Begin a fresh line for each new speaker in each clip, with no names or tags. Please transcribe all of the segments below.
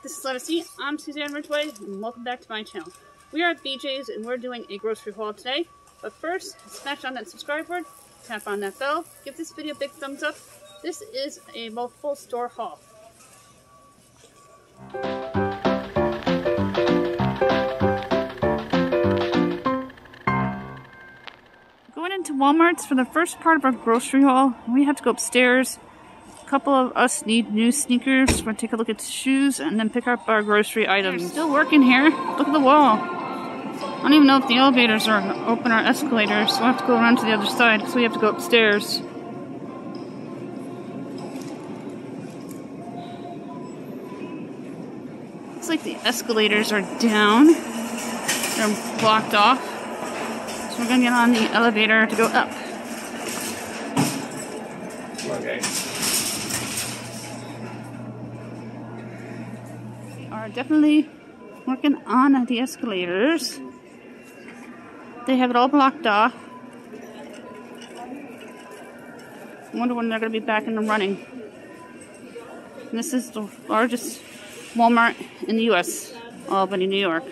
This is Let I'm Suzanne Ridgway, and welcome back to my channel. We are at BJ's, and we're doing a grocery haul today. But first, smash on that subscribe button, tap on that bell, give this video a big thumbs up. This is a multiple store haul. Going into Walmart's for the first part of our grocery haul, we have to go upstairs couple of us need new sneakers. We're gonna take a look at the shoes and then pick up our grocery items. They're still working here. Look at the wall. I don't even know if the elevators are open or escalators, so we'll have to go around to the other side so we have to go upstairs. Looks like the escalators are down. They're blocked off. So we're gonna get on the elevator to go up. Okay. are definitely working on the escalators. They have it all blocked off. I wonder when they're going to be back in the running. And this is the largest Walmart in the U.S., Albany, New York.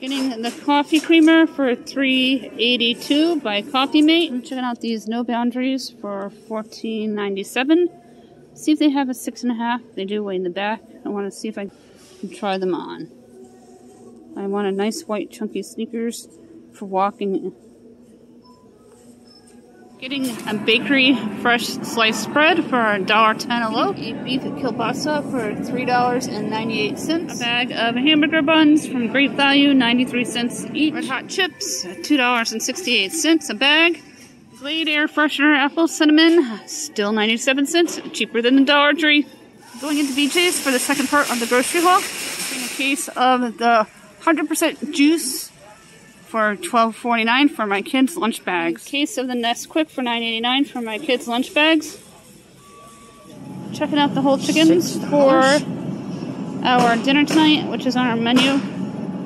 Getting the coffee creamer for $3.82 by Coffee Mate. I'm checking out these No Boundaries for $14.97. See if they have a six and a half. They do way in the back. I want to see if I and try them on. I want a nice white chunky sneakers for walking. Getting a bakery fresh sliced bread for $1.10 a loaf. A beef kielbasa for $3.98. A bag of hamburger buns from Great Value, 93 cents each. Red Hot Chips, uh, $2.68 a bag. Glade Air Freshener Apple Cinnamon, still 97 cents, cheaper than the Dollar Tree. Going into BJ's for the second part of the grocery haul. Getting a case of the 100% juice for $12.49 for my kids' lunch bags. A case of the Nesquik for $9.89 for my kids' lunch bags. Checking out the whole chickens for our dinner tonight, which is on our menu.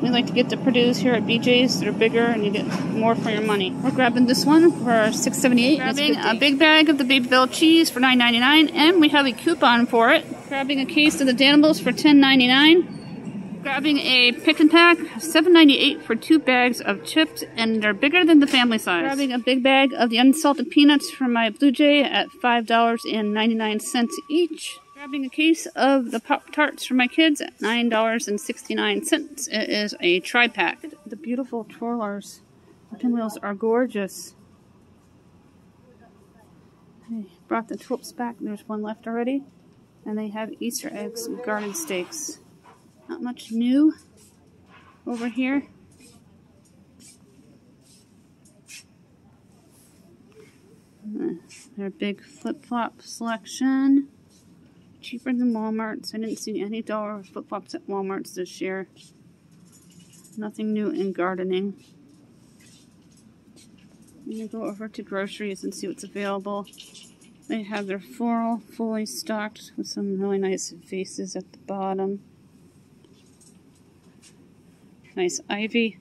We like to get the produce here at BJ's. They're bigger and you get more for your money. We're grabbing this one for $6.78. Grabbing a big bag of the Babybel cheese for $9.99 and we have a coupon for it. Grabbing a case of the Danimals for $10.99. Grabbing a pick and pack, $7.98 for two bags of chips, and they're bigger than the family size. Grabbing a big bag of the unsalted peanuts for my Blue Jay at $5.99 each. Grabbing a case of the Pop Tarts for my kids at $9.69. It is a tri pack. The beautiful twirlers. The pinwheels are gorgeous. I brought the tulips back. There's one left already. And they have Easter eggs and garden stakes. Not much new over here. Their big flip-flop selection. Cheaper than Walmart's. I didn't see any dollar flip-flops at Walmart's this year. Nothing new in gardening. I'm going to go over to groceries and see what's available. They have their floral fully stocked with some really nice vases at the bottom. Nice ivy.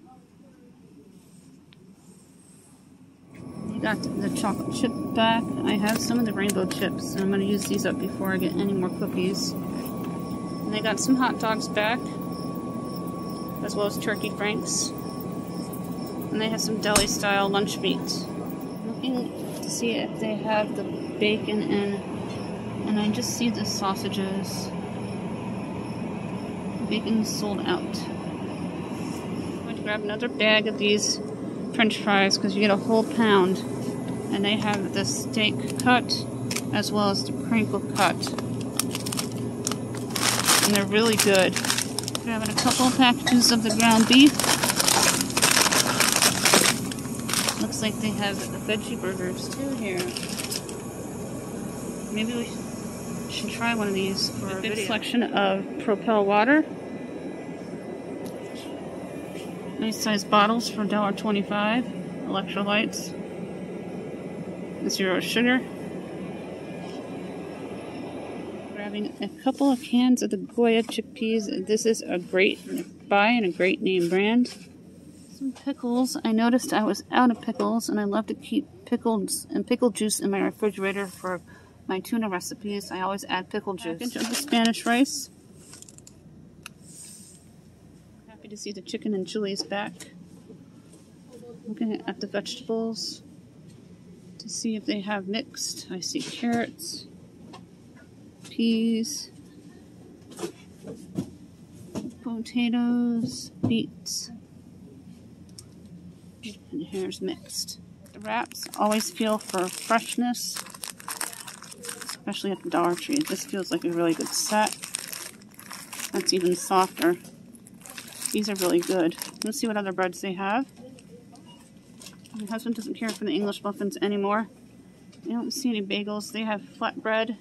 Got the chocolate chip back. I have some of the rainbow chips, and I'm going to use these up before I get any more cookies. And they got some hot dogs back, as well as turkey franks. And they have some deli-style lunch meat. Looking to see if they have the bacon in, and I just see the sausages. Bacon sold out. I'm going to grab another bag of these french fries because you get a whole pound. And they have the steak cut as well as the crinkle cut. And they're really good. Grabbing a couple packages of the ground beef. Looks like they have veggie burgers too here. Maybe we should try one of these for a, a big selection of Propel water. Nice sized bottles for $1.25. Electrolytes. Zero sugar. Grabbing a couple of cans of the Goya chickpeas. This is a great buy and a great name brand. Some pickles. I noticed I was out of pickles and I love to keep pickles and pickle juice in my refrigerator for my tuna recipes, I always add pickle juice. Package of the Spanish rice. Happy to see the chicken and chilies back. Looking at the vegetables to see if they have mixed. I see carrots, peas, potatoes, beets, and here's mixed. The wraps always feel for freshness, especially at the Dollar Tree. This feels like a really good set. That's even softer. These are really good. Let's see what other breads they have. My husband doesn't care for the English muffins anymore. I don't see any bagels. They have flatbread.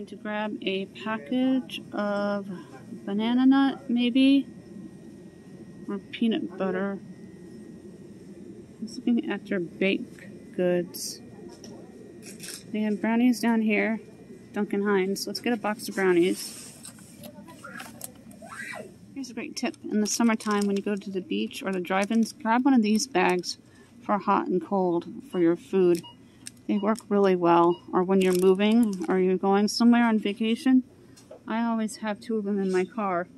going to grab a package of banana nut, maybe, or peanut butter. I'm looking at their baked goods. They have brownies down here, Duncan Hines. Let's get a box of brownies. A great tip. In the summertime, when you go to the beach or the drive-ins, grab one of these bags for hot and cold for your food. They work really well. Or when you're moving or you're going somewhere on vacation, I always have two of them in my car.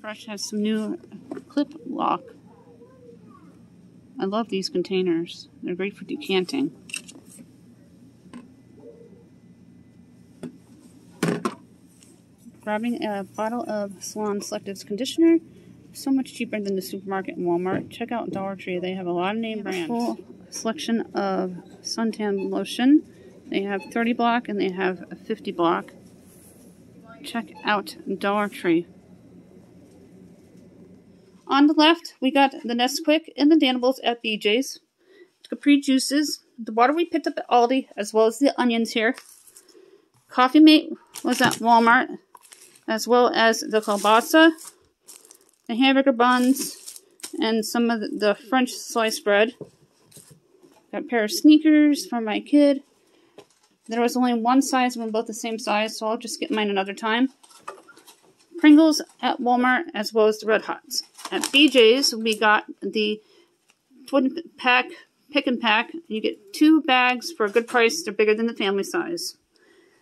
Fresh has some new clip lock. I love these containers. They're great for decanting. Grabbing a bottle of Salon Selectives conditioner. So much cheaper than the supermarket and Walmart. Check out Dollar Tree. They have a lot of name brands. full selection of suntan lotion. They have 30 block and they have a 50 block. Check out Dollar Tree. On the left, we got the Nesquik and the Danimals at BJ's. Capri juices. The water we picked up at Aldi, as well as the onions here. Coffee Mate was at Walmart as well as the kielbasa, the hamburger buns, and some of the French sliced bread. Got a pair of sneakers for my kid. There was only one size, one both the same size, so I'll just get mine another time. Pringles at Walmart, as well as the Red Hots. At BJ's, we got the twin pack, pick and pack. You get two bags for a good price. They're bigger than the family size.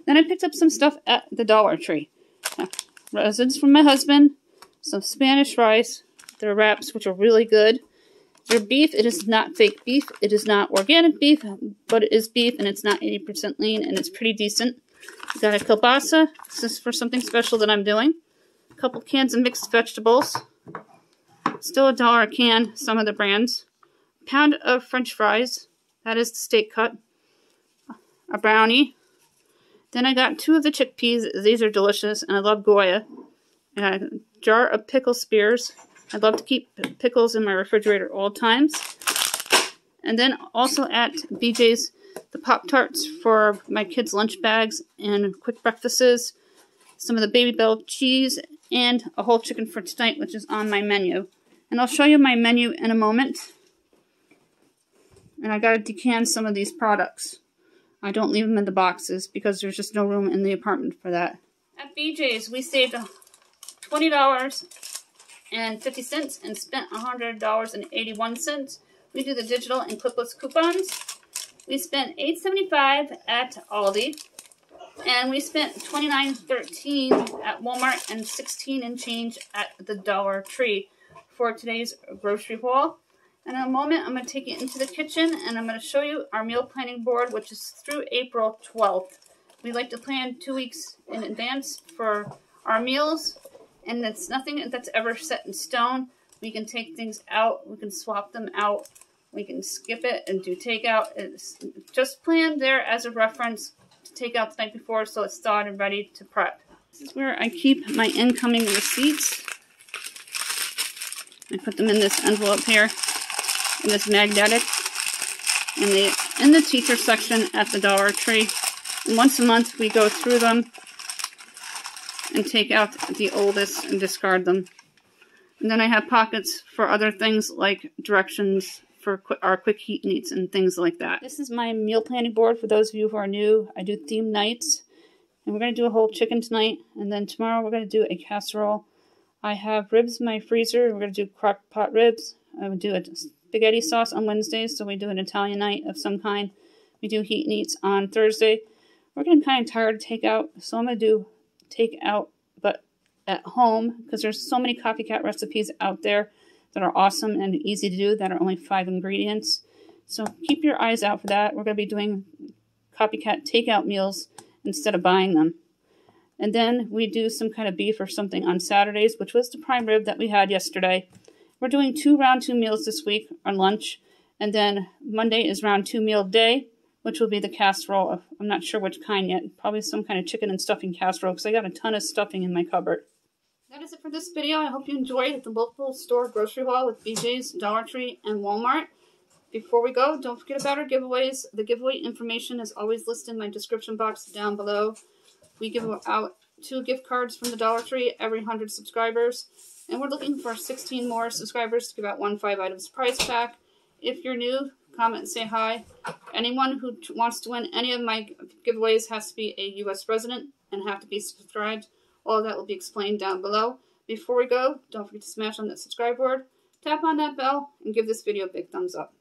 Then I picked up some stuff at the Dollar Tree resins from my husband, some Spanish rice, their wraps, which are really good. Their beef, it is not fake beef. It is not organic beef, but it is beef, and it's not 80% lean, and it's pretty decent. Got a kielbasa. This is for something special that I'm doing. A couple cans of mixed vegetables. Still a dollar a can, some of the brands. A pound of french fries. That is the steak cut. A brownie. Then I got two of the chickpeas. These are delicious, and I love Goya. And a jar of pickle spears. I love to keep pickles in my refrigerator all times. And then also at BJ's, the Pop-Tarts for my kids' lunch bags and quick breakfasts. Some of the Babybel cheese and a whole chicken for tonight, which is on my menu. And I'll show you my menu in a moment. And I got to decant some of these products. I don't leave them in the boxes because there's just no room in the apartment for that. At BJ's, we saved $20 and 50 cents and spent $100 and 81 cents. We do the digital and clipless coupons. We spent $8.75 at Aldi. And we spent $29.13 at Walmart and 16 and change at the Dollar Tree for today's grocery haul. In a moment, I'm going to take you into the kitchen and I'm going to show you our meal planning board, which is through April 12th. We like to plan two weeks in advance for our meals, and it's nothing that's ever set in stone. We can take things out, we can swap them out, we can skip it and do takeout. It's just planned there as a reference to take out the night before so it's thawed and ready to prep. This is where I keep my incoming receipts. I put them in this envelope here and magnetic. And they in the teacher section at the Dollar Tree. And once a month we go through them and take out the oldest and discard them. And then I have pockets for other things like directions for qu our quick heat needs and things like that. This is my meal planning board for those of you who are new. I do theme nights. And we're going to do a whole chicken tonight. And then tomorrow we're going to do a casserole. I have ribs in my freezer. We're going to do crock pot ribs. I would do a spaghetti sauce on Wednesdays, so we do an Italian night of some kind. We do heat and eats on Thursday. we're getting kind of tired of takeout, so I'm going to do takeout, but at home, because there's so many copycat recipes out there that are awesome and easy to do that are only five ingredients. So keep your eyes out for that. We're going to be doing copycat takeout meals instead of buying them. And then we do some kind of beef or something on Saturdays, which was the prime rib that we had yesterday. We're doing two round two meals this week on lunch. And then Monday is round two meal day, which will be the casserole. I'm not sure which kind yet. Probably some kind of chicken and stuffing casserole because I got a ton of stuffing in my cupboard. That is it for this video. I hope you enjoyed the local store grocery haul with BJ's, Dollar Tree, and Walmart. Before we go, don't forget about our giveaways. The giveaway information is always listed in my description box down below. We give out two gift cards from the Dollar Tree every 100 subscribers. And we're looking for 16 more subscribers to give out one 5 items prize pack. If you're new, comment and say hi. Anyone who wants to win any of my giveaways has to be a U.S. resident and have to be subscribed. All that will be explained down below. Before we go, don't forget to smash on that subscribe board, tap on that bell, and give this video a big thumbs up.